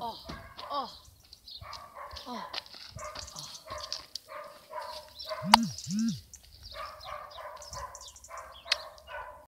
어, 어, 어, 어.